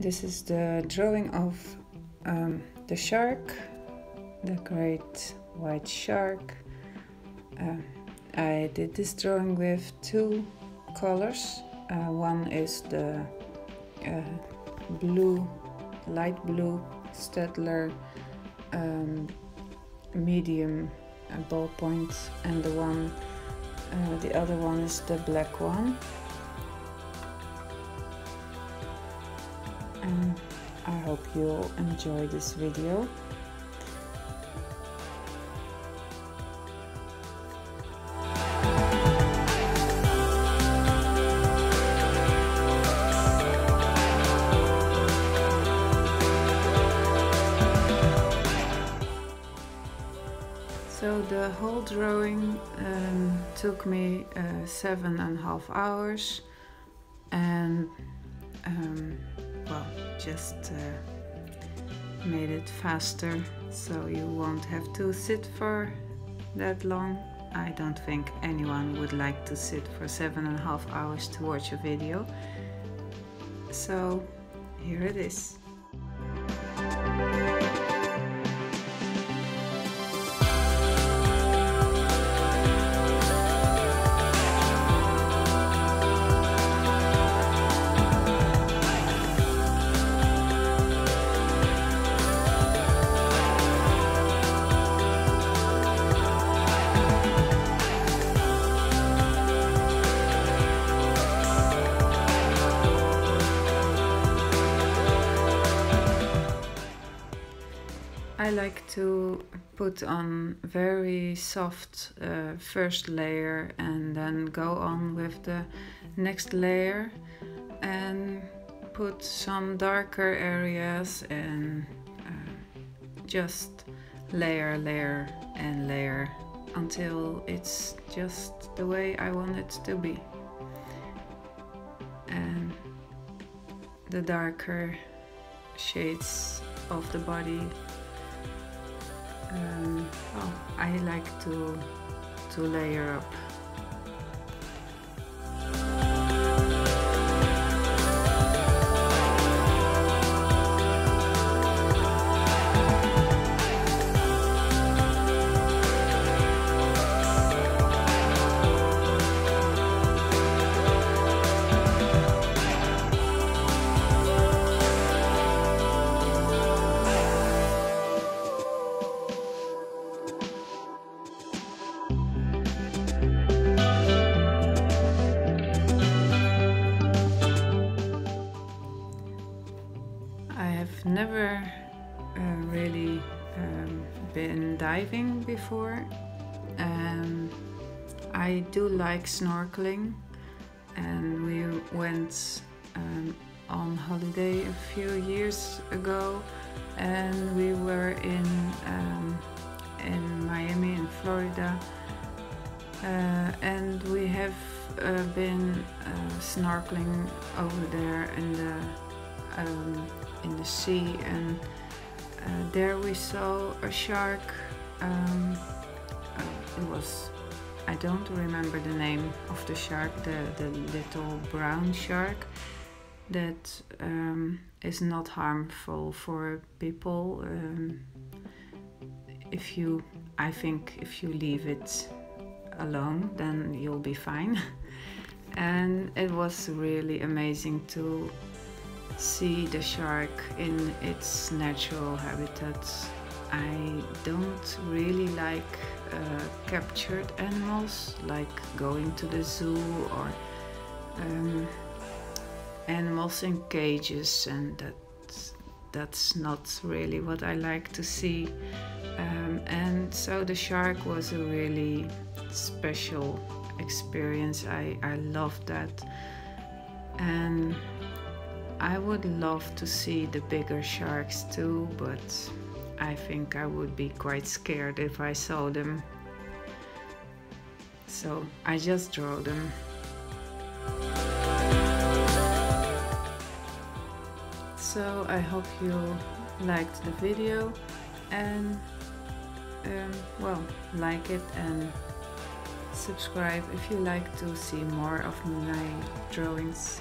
this is the drawing of um, the shark, the great white shark. Uh, I did this drawing with two colors. Uh, one is the uh, blue, light blue Staedtler um, medium uh, ballpoint and the one, uh, the other one is the black one. And I hope you'll enjoy this video. So the whole drawing um, took me uh, seven and a half hours and um, well just uh, made it faster so you won't have to sit for that long. I don't think anyone would like to sit for seven and a half hours to watch a video. So here it is. I like to put on very soft uh, first layer and then go on with the next layer and put some darker areas and uh, just layer, layer and layer until it's just the way I want it to be. And the darker shades of the body um, oh, I like to to layer up. I have never uh, really um, been diving before. And I do like snorkeling and we went um, on holiday a few years ago and we were in um, in Miami in Florida. Uh, and we have uh, been uh, snorkeling over there in the um, the sea and uh, there we saw a shark um, uh, it was I don't remember the name of the shark the, the little brown shark that um, is not harmful for people um, if you I think if you leave it alone then you'll be fine. And it was really amazing to see the shark in its natural habitat. I don't really like uh, captured animals, like going to the zoo or um, animals in cages, and that that's not really what I like to see. Um, and so the shark was a really special experience. I, I loved that. And I would love to see the bigger sharks too, but I think I would be quite scared if I saw them. So I just draw them. So I hope you liked the video and um, well, like it and subscribe if you like to see more of my drawings.